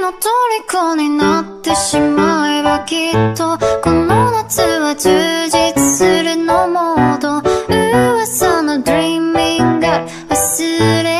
の虜になってしまえばきっとこの夏は充実するのモード噂の Dreaming が忘れ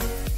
Yeah.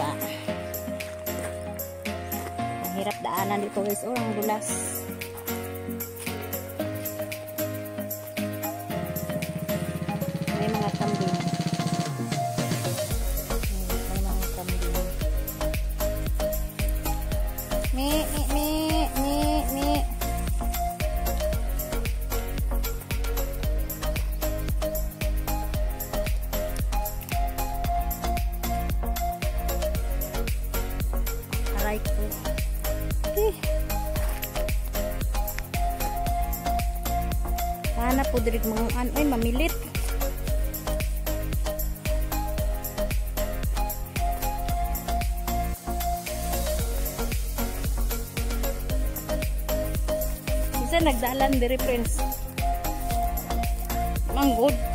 Sa ang hirap daanan dito guys. Oh, ang dulas. Aray ko. Eh. Sana po dirig mga ano, ay mamilit. Isa nagdalan diri friends. Manggod.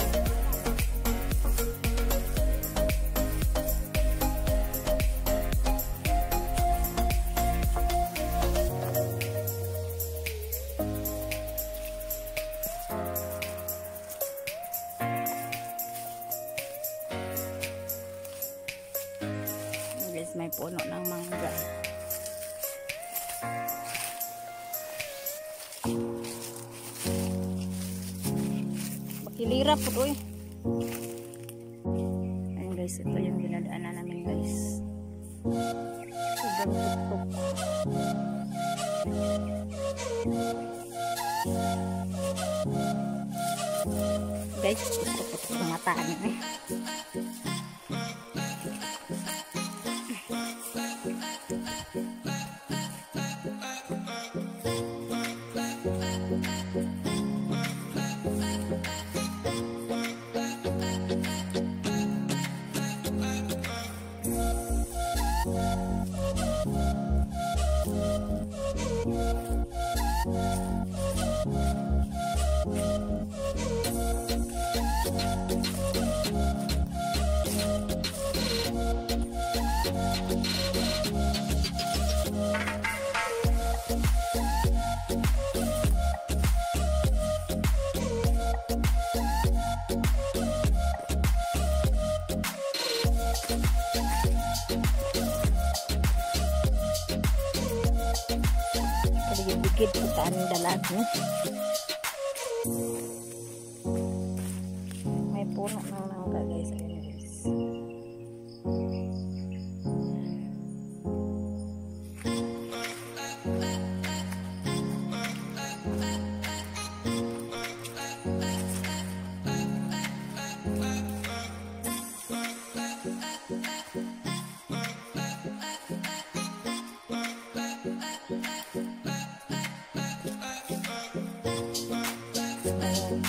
Bakilira po to eh. Ayun guys, ito yung dinadaanan namin guys. Sobrang tuktok. Guys, gusto ko ito kumataan eh. Kaligid-ligid po Yeah.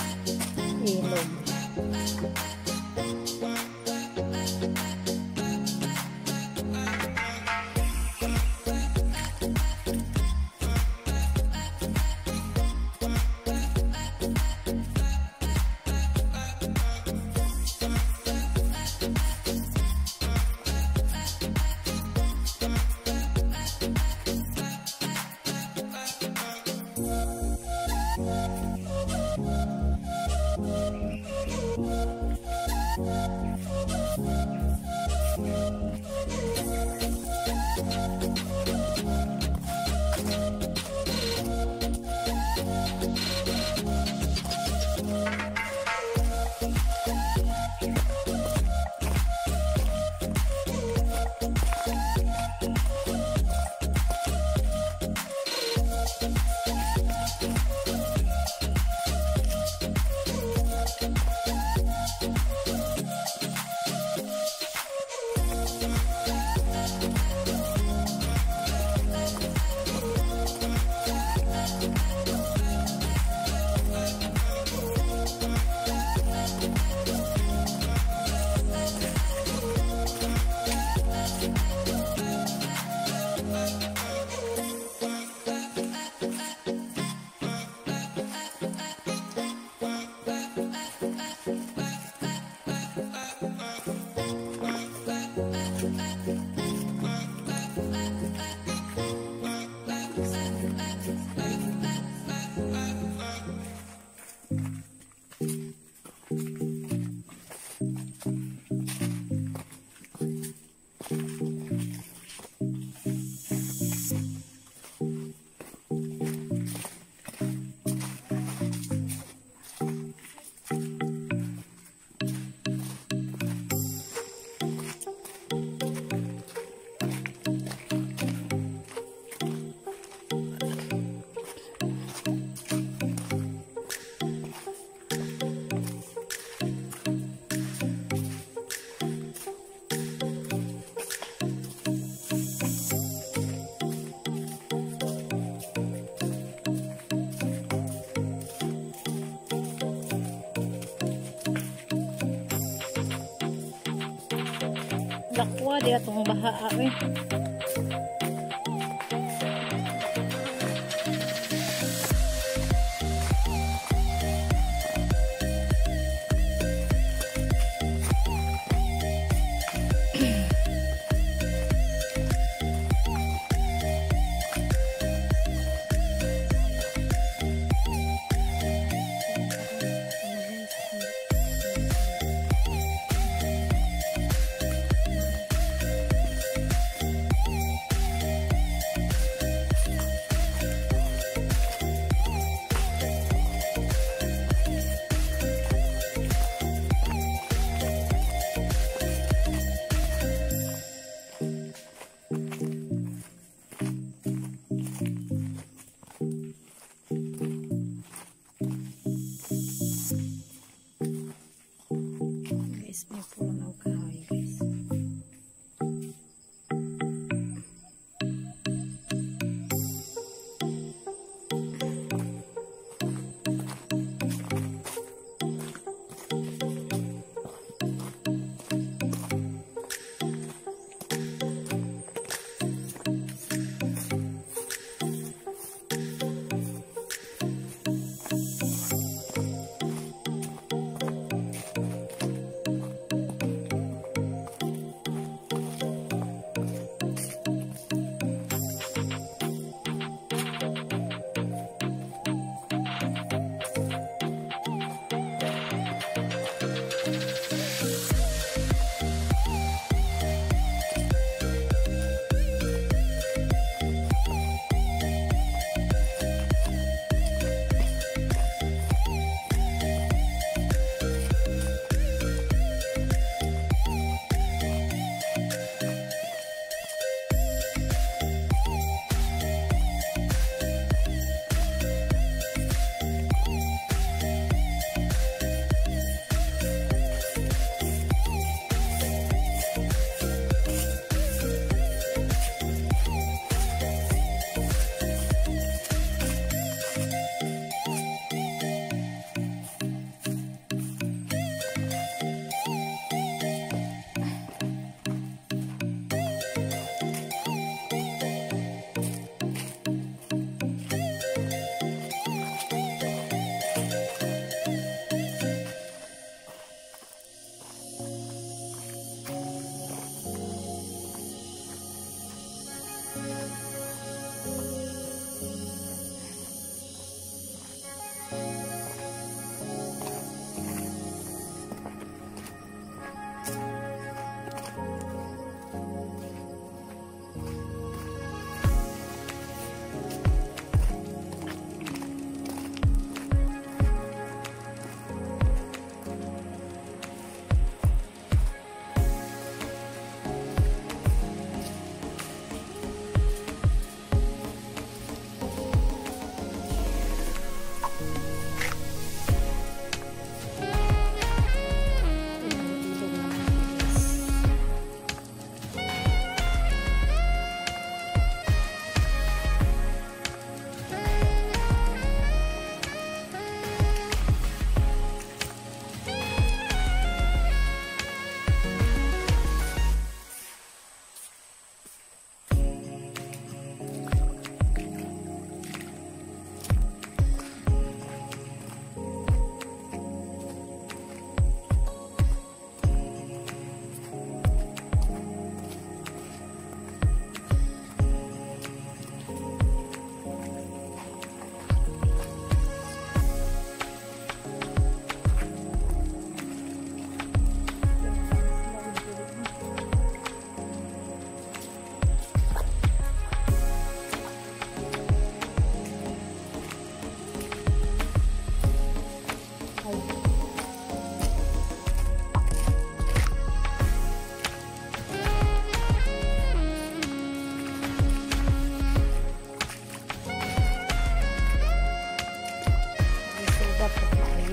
Lakwa di atong baha eh.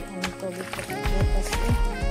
हम तो अभी